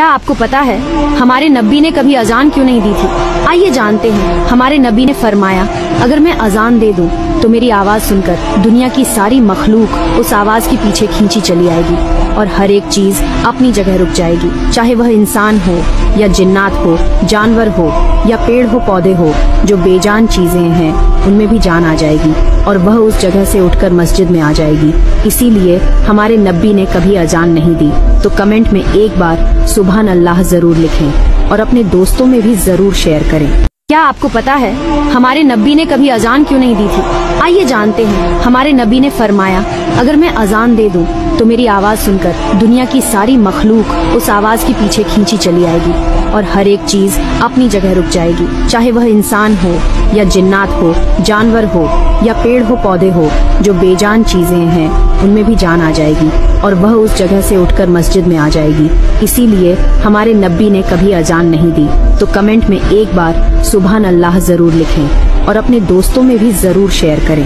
क्या आपको पता है, हमारे नबी ने कभी अजान क्यों नहीं दी थी? आइए जानते हैं, हमारे नबी ने फरमाया, अगर मैं अजान दे दूँ तो मेरी आवाज़ सुनकर दुनिया की सारी मखलूक उस आवाज़ के पीछे खींची चली आएगी और हर एक चीज़ अपनी जगह रुक जाएगी। चाहे वह इंसान हो, या जिन्नात हो, जानवर हो, या पेड़ हो, पौधे हो, जो बेजान चीज़ें हैं उनमें भी जान आ जाएगी और वह उस जगह से उठकर मस्जिद में आ जाएगी। इसीलिए हमारे नबी ने कभी अजान नहीं दी। तो कमेंट में एक बार सुबहान अल्लाह ज़रूर लिखें और अपने दोस्तों में भी ज़रूर शेयर करें। क्या आपको पता है, हमारे नबी ने कभी अजान क्यों नहीं दी थी? आइए जानते हैं, हमारे नबी ने फरमाया, अगर मैं अजान दे दूँ तो मेरी आवाज़ सुनकर दुनिया की सारी मखलूक उस आवाज़ के पीछे खींची चली आएगी और हर एक चीज़ अपनी जगह रुक जाएगी। चाहे वह इंसान हो या जिन्नात हो, जानवर हो या पेड़ हो, पौधे हो, जो बेजान चीज़ें हैं, उनमें भी जान आ जाएगी और वह उस जगह से उठकर मस्जिद में आ जाएगी। इसीलिए हमारे नबी ने कभी अजान नहीं दी। तो कमेंट में एक बार सुबह अल्लाह ज़रूर लिखें और अपने दोस्तों में भी ज़रूर शेयर करें।